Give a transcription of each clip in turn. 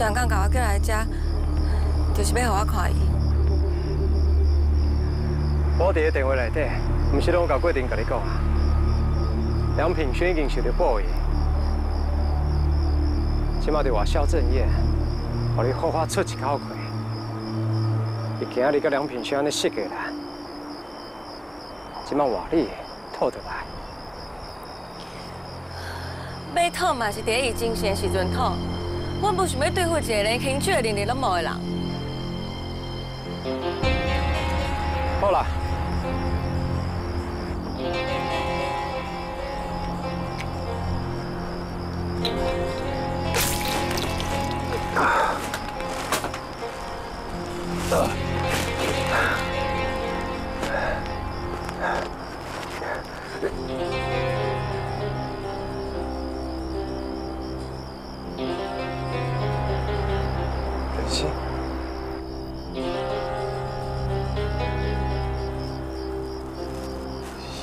专工把我叫来遮，就是要让我看伊。我伫个电话内底，不是拢甲过定甲你讲啊。梁品轩已经受到报应，即马伫外销正业，互你好好出一口气。伊今日甲梁品轩安尼失过来，即马话你吐得来。要吐嘛是第一精神时阵吐，我不想要对付一个连兴趣、能力都无的人。好啦。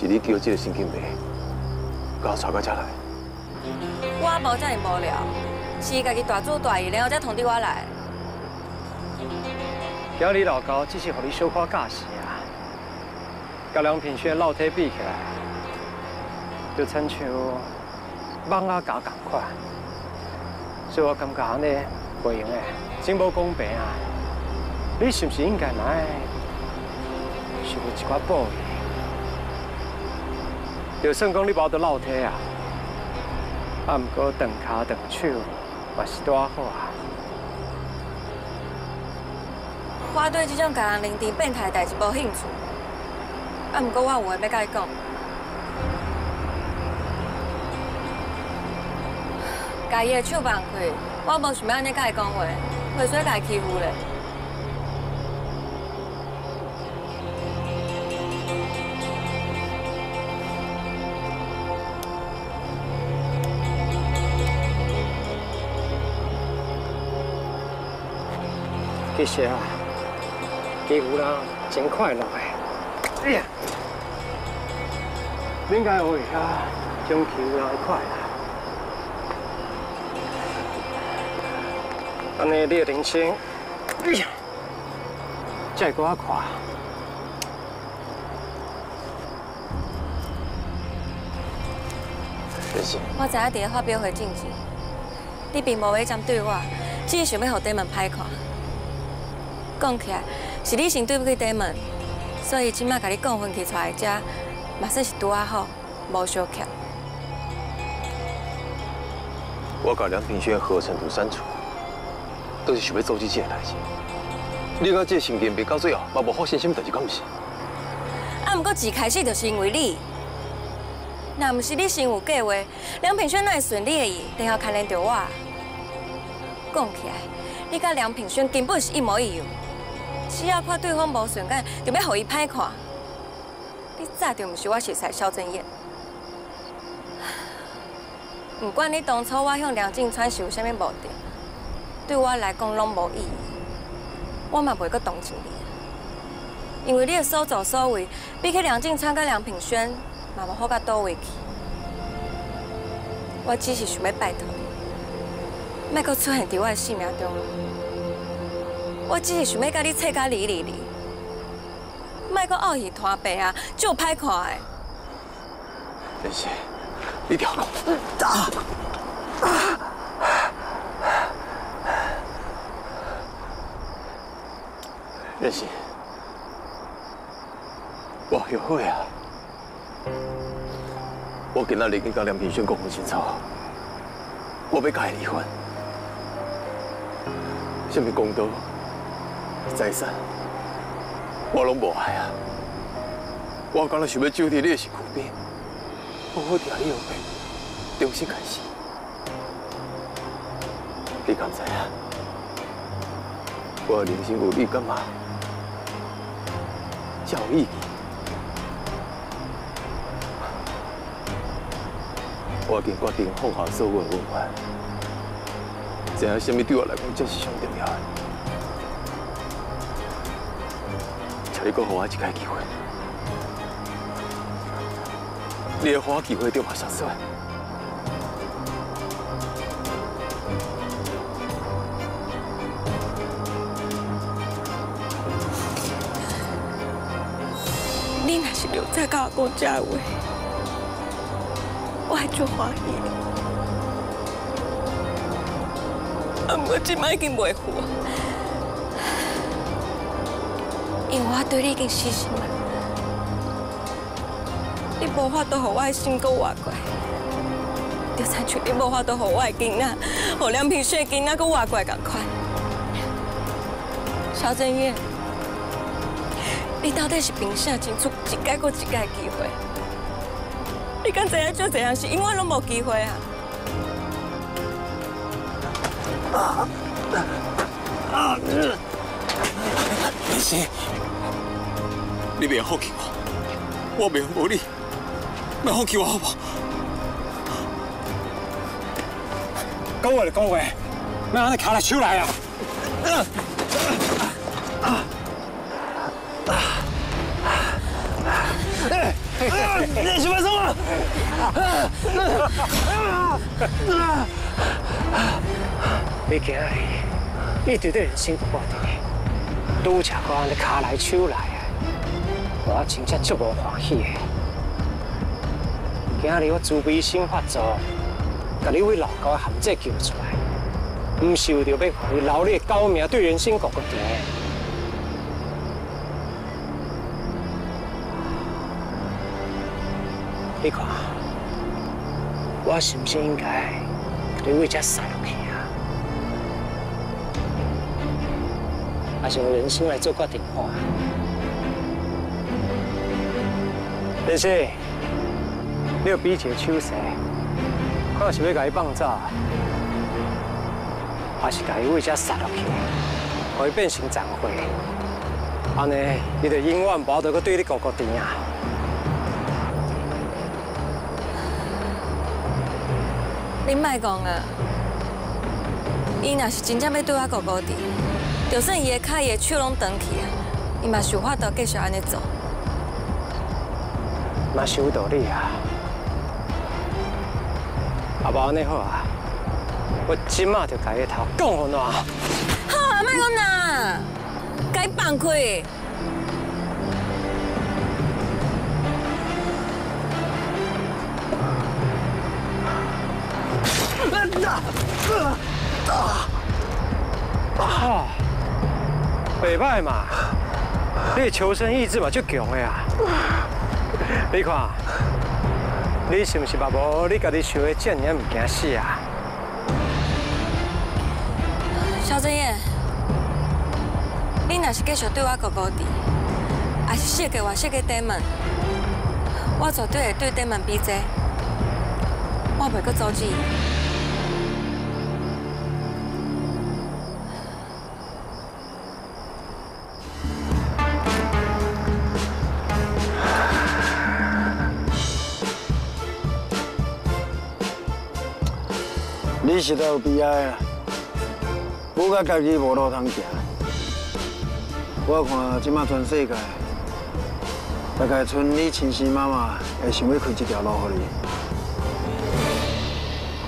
是你叫这个神经病，把我带到这来。我无这么无聊，是伊家己大做大意，然后才通知我来。今日老高只是让你小可驾驶啊，甲梁品轩老体比起来，就亲像蠓仔咬同款，所以我感觉安尼袂用诶，真无公平啊！你是不是应该来想一寡报应？就算讲你无得老体啊，啊，不过断脚断手嘛是多好啊！我对这种甲人凌迟变态的代志无兴趣，啊，不过我有话要甲你讲，家己的手放开，我无想要安尼甲伊讲话，会使甲伊欺负咧。其实啊，欺负人真快乐的。哎呀，应该会啊，种欺负人快乐。安尼你的人生，哎呀，再给我看。我知影伫个发表会进前，你并无要针对我，只是。想要互对门歹看。讲起来，是你先对不起对门，所以即马甲你讲分去出来遮，嘛算是拄啊好，无小欠。我甲梁平轩和成都删除，都是想要做这件代志。你甲这神经病到最后，嘛无发生什么代志，敢毋是？啊，毋过一开始就是因为你，若毋是你先有计划，梁平轩哪会顺利的意，然后牵连着我？讲起来，你甲梁平轩根本是一模一样。只要看对方无顺眼，就要予伊歹看。你早就毋是我熟悉肖正燕。不管你当初我向梁静川是有啥物目的，对我来讲拢无意义。我嘛袂阁同情你，因为你的所作所为，比起梁静川甲梁品轩，嘛无好到倒位去。我只是想要拜托你，莫阁出现伫我的生命中。我只是想要甲你切甲离离离，莫阁傲气拖白啊，就歹看的。林夕，你调讲。任心，我后悔啊！我今仔日跟梁平轩讲分清楚，我要甲伊离婚，什么公道？财产，我拢无爱啊！我刚才想要救你，你的身躯边，好好调你后背，重新开始。你敢知啊？我人生有你干嘛？才有意义。我已经决定放下所有的文化，知影什么对我来讲才是上重要的。你再给我一次机会，你会给我机会对马相思？你那是留在高公家位，我还就怀疑，不过这摆已经不会。因为我对你已经死心了，你无法度让我的心搁活过，就亲像你无法度让我的囡仔，让梁平雪的囡仔搁活过来同款。小正月，你到底是凭啥争取一届过一届机会？你敢知影做这样是永远拢无机会啊？啊啊！林生，你别放弃我，我袂无你，别放弃我好不好？讲话就讲话，别安尼卡来手来啊！你什么什么？你今日一直都很辛苦的，拄恰个安尼卡来手来啊，我真正足无欢喜的。今日我慈悲心发作，把你为老高的陷阱救出来，不是为着要让你留你的高命对人生过个甜。你看，我是不是应该你为这杀落去啊？还是用人生来做决定看？林生，你要比一个手势，看是要甲伊放走，还是甲伊为这杀落去，可以变成残废？安尼，你就永远无得搁对你哥哥甜啊！你莫讲啊！伊若是真正要对我哥哥的，就算伊的脚、伊的手拢断去啊，伊嘛是有法度继续安尼做。嘛是有道理啊！阿爸安尼好啊，我今马就甲伊头讲好喏。好啊，莫讲呐，该放开。啊！袂歹嘛，你求生意志嘛足强的啊！你看，你是不是嘛无你家己想的这样唔惊死啊？肖正燕，你若是继续对我哥哥的，还是设计我设计对门，我绝对会对对门比这，我袂阁阻止你实在有悲哀啊！我甲家己无路通行。我看即马全世界，大概剩你亲生妈妈会想要开这条路给你。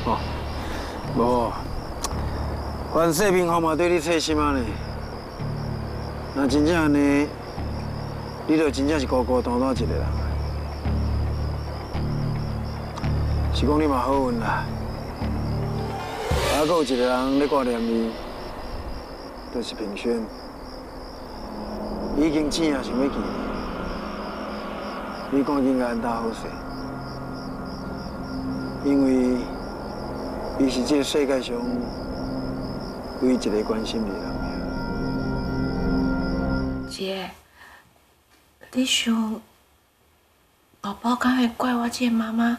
哦，无，凡世平方嘛对你切心啊呢。那真正安尼，你就真正是孤孤单单一个人。是讲你嘛好运啦。还有一个人在挂念你，就是平轩，已经正啊想要见，你你赶紧安踏好势，因为伊是这个世界上唯一一个关心你的人。姐，你想，宝宝敢会怪我这妈妈，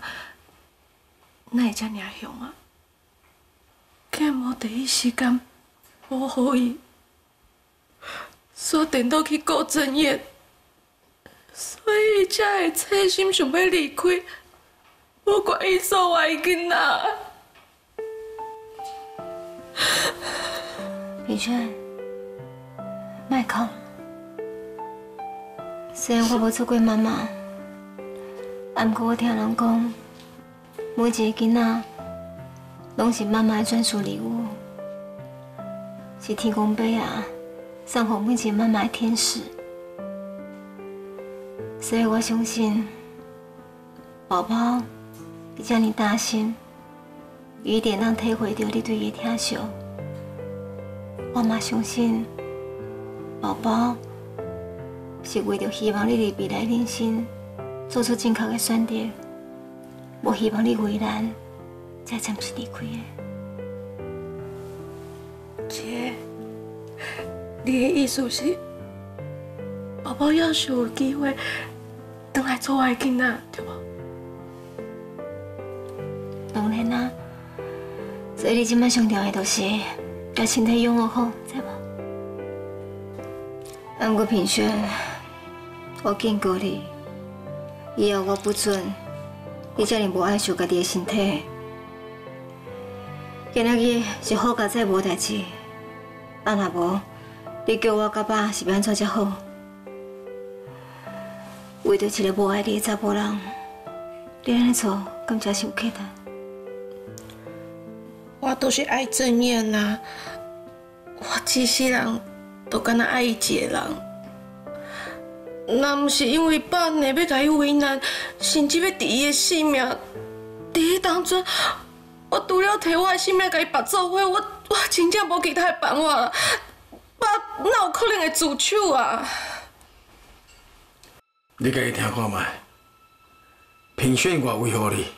哪会这么凶啊？竟无第一时间保护伊，锁定到去顾正业，所以才会切心想要离开，不管伊所外囡仔。炳轩，麦克，虽然我无做过妈妈，但过我听人讲，每一个囡仔。拢是妈妈专属礼物，是天公伯啊送给每一个妈妈的天使。所以我相信，宝宝你这么担心，一定能体会到你对伊疼惜。我嘛相信，宝宝是为着希望你的未来人生做出正确的选择，无希望你为难，才暂时离开的。姐，你的意思是，宝宝要是有机会，等来做我的囡仔，对不？当然啦，所以你今摆上重要的就是把身体养好，知无？啊，过平轩，我警告你，以后我不准你这么无爱惜家己的身体。今仔日是好佳哉无代志，啊若无，你叫我甲爸是要安怎才好？为着一个无爱你的查甫人，你安尼做，敢真是有客单？我都是爱郑燕啦，我一世人都敢若爱伊一个人。若毋是因为爸硬要甲伊为难，甚至要伫伊的性命，伫伊当阵，我除了摕我的性命甲伊拔走伙，我我真正无其他的办法了。爸哪有可能会自首啊？你家己听看卖，评选我为何你，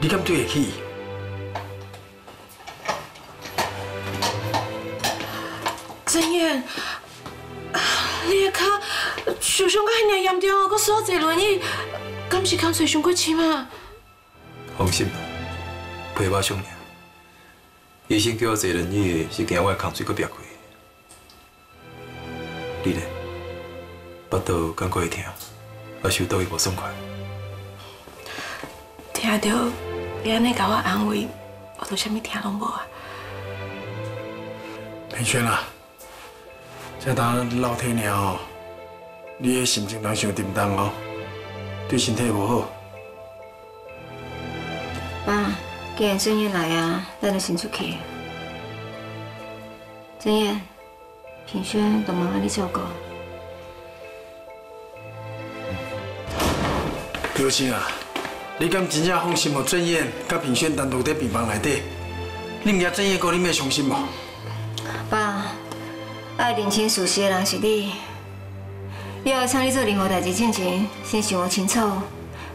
你敢对得起？曾燕，你的脚受伤甲遐尔严重哦，搁坐坐轮椅，敢是干脆伤过深啊？放心吧，陪我上尔。医生叫我坐轮椅，是惊我的空水搁憋开。你呢？腹肚敢过会痛？还是有倒位无爽快？听到你安尼甲我安慰，我都啥物听拢无啊。平轩啊，这当老体尔哦，你的心情通伤沉重哦，对身体无好。爸，既然郑燕来啊，咱就先出去。郑燕，平轩都麻烦你照顾。刘星啊，你敢真正放心无？郑燕甲平轩单独在病房内底，你唔惊郑燕哥你咩伤心无？爸，爱认清事实的人是你。以后请你做任何代志之前，先想好清楚。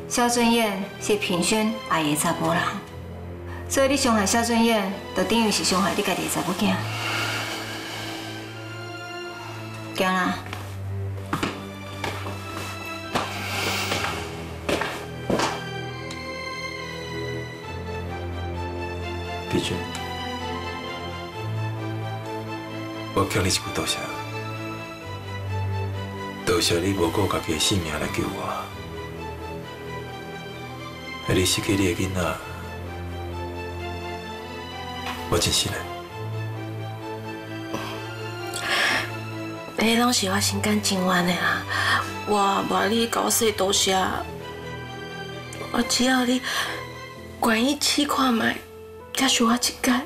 肖俊燕是平轩爱的查甫人，所以你伤害肖俊燕，就等于是伤害你家己的查某囝。行啦。毕君，我欠你一句多谢，多谢你无顾家己的性命来救我，害你失去你的囡仔，我真心的。迄拢是我心甘情愿的啦！我无你甲我说多谢，我只要你愿意试看卖，接受我一解。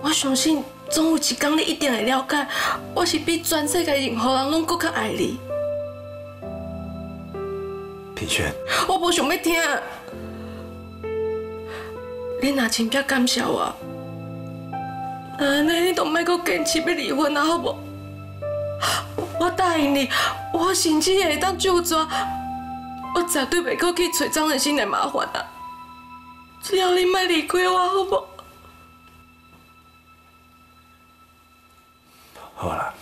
我相信总有一天你一定会了解，我是比全世界任何人拢搁较爱你。平轩，我无想要听，你若真正感谢我，安尼你都莫搁坚持要离婚啊，好无？我答应你，我甚至会当就抓，我绝对袂搁去找张仁新来麻烦啊！只要你莫离开我，好不？好啦，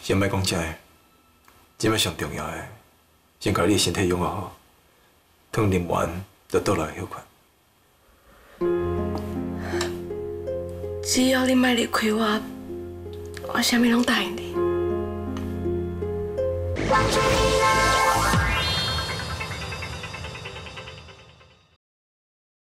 先莫讲这个，即摆上重要的，先把你的身体养好，等啉完就倒来休困。只要你卖离开我，我啥物拢答应。你。